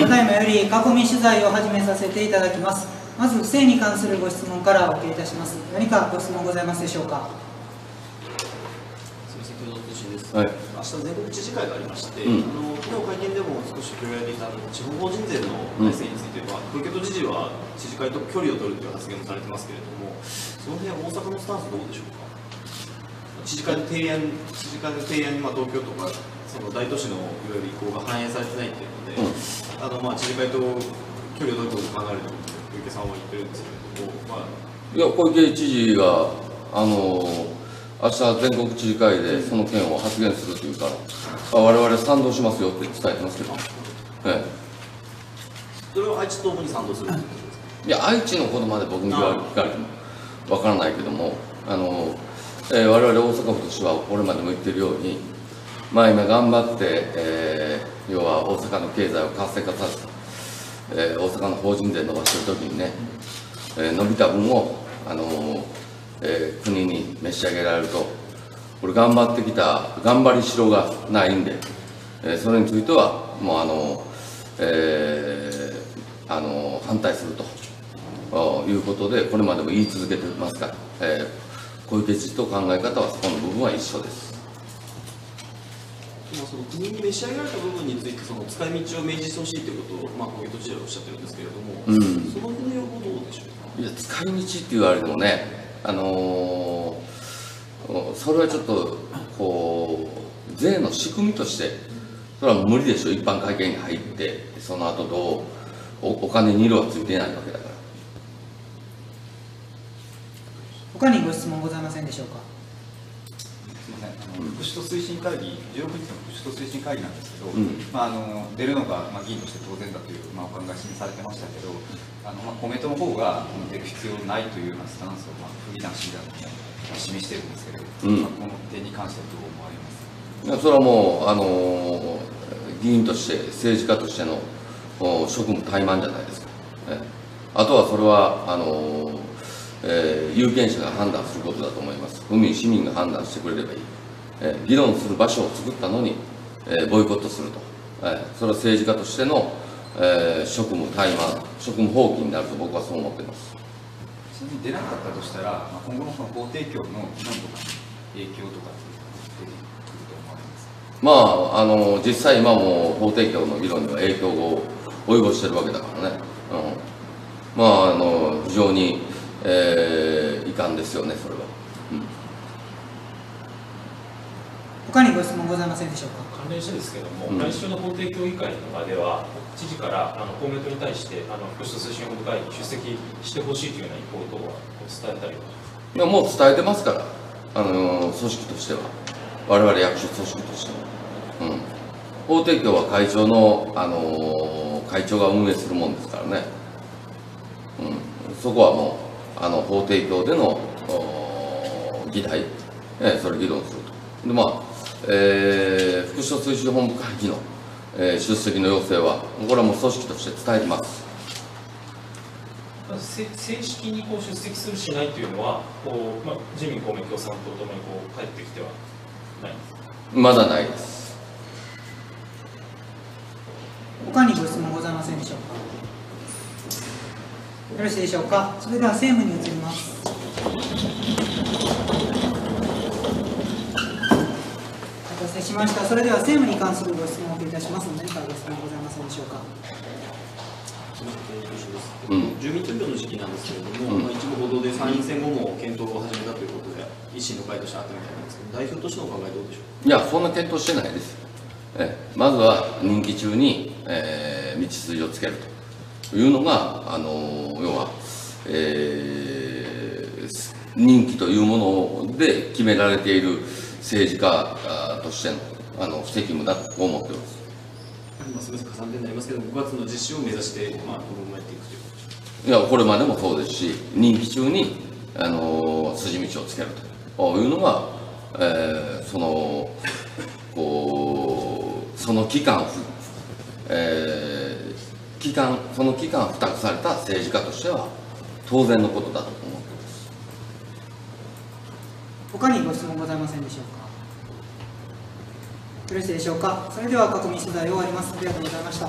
ただいまより囲み取材を始めさせていただきます。まず不正に関するご質問からお受けいたします。何かご質問ございますでしょうか？すみません、共同通信です。はい明日全国知事会がありまして、うんあの昨日会見でも少し取り上げていた地方法人税の改正については、小池都知事は知事会と距離を取るという発言もされてますけれども、その辺は大阪のスタンスどうでしょうか？知事会の提案、知事会の提案にまあ東京とかその大都市のいわゆる意向が反映されてないっていうので、あのまあ知事会と距離を取ることを考えると小池さんは言ってるんですけれども、まあ。いや、小池知事が、あの明日全国知事会でその件を発言するというから、あ我々賛同しますよって伝えてますけど、えそれは愛知東部に賛同するということですか？え、いや、愛知のことまで僕に言わ聞かれてもわからないけども、あのえー我々大阪府としては、これまでも言ってるように、まあ今頑張って、えー要は大阪の経済を活性化させた、えー大阪の法人税伸ばしてる時にね、えー伸びた分を、あのえー国に召し上げられると、これ頑張ってきた頑張りしろがないんで、えーそれについては、もうあの、えーあの反対するということで、これまでも言い続けてますから、えー小池知事と考え方はそこの部分は一緒です。まあ、その国に召し上げられた部分についてその使い道を明示してほしいということを、まあ、小池都知事はおっしゃってるんですけれども、うんその辺の要望どうでしょうか？いや使い道って言われてもね、あのーそれはちょっとこう税の仕組みとしてそれは無理でしょ一般会計に入ってその後どうおお金に色はついてないわけだから他にご質問ございませんでしょうか？すみません、あの福祉と推進会議、16日の福祉と推進会議なんですけど、うん。まあ、あの出るのが、まあ、議員として当然だという、まあ、お考え示されてましたけど、あのまあ、公明党の方が出る必要ないというようなスタンスを、まあ、不義な手段で示してるんですけれど、うん。まあ、この点に関してはどう思われます？いやそれはもう、あのー議員として政治家としてのお職務怠慢じゃないですか、えあとはそれはあのーえー有権者が判断することだと思います。府民市民が判断してくれればいい、えー議論する場所を作ったのに、えーボイコットすると、えーそれは政治家としての、えー職務怠慢職務放棄になると僕はそう思っています。ちなみに出なかったとしたら、まあ、今後のその法提供の議論とかに影響とか出てくると思われますまあ、あの実際今も法提供の議論には影響を及ぼしてるわけだからね、うん、まああの非常に、えー遺憾ですよねそれは、うん。他にご質問ございませんでしょうか？関連してですけども、うん。来週の法定協議会の場では、知事からあの公明党に対して、あの福祉と推進本部会議に出席してほしいというような意向等は伝えたりは、いやもう伝えてますから、あの組織としては、我々役所組織としては、うん、法提供は会長の、あの会長が運営するもんですからね、うん、そこはもう、あの法提供でのお議題、えーそれ議論すると。でまあえー福祉と推進本部会議の、えー出席の要請は、これはもう組織として伝えてます。まずせ正式にこう出席するしないというのは、こうまあ、自民、公明、共産党ともにこう帰ってきてはないまだないです。他にご質問ございませんでしょうか？よろしいでしょうか？それでは政務に移ります。お待たせしました。それでは政務に関するご質問をお受けいたしますので、何かご質問ございませんでしょうか？うん住民投票の時期なんですけれども、うんまあ、一部報道で参院選後も検討を始めたということで、維新の会としてあったみたいなんですけど、代表としてのお考えどうでしょう？いや、そんな検討してないです。えまずは任期中に、えー道筋をつけるというのが、あの要は、えー任期というもので決められている政治家あとしてのあの責務だと思っています。まあ、すみません、重ねてになりますけど、5月の実施を目指して、まあ、今後もやっていくということいや、これまでもそうですし、任期中に、あの筋道をつけるというのが、えーその、こう、その期間、えー期間、その期間付託された政治家としては、当然のことだと思っています。他にご質問ございませんでしょうか？よろしいでしょうか？それでは囲み取材終わります。ありがとうございました。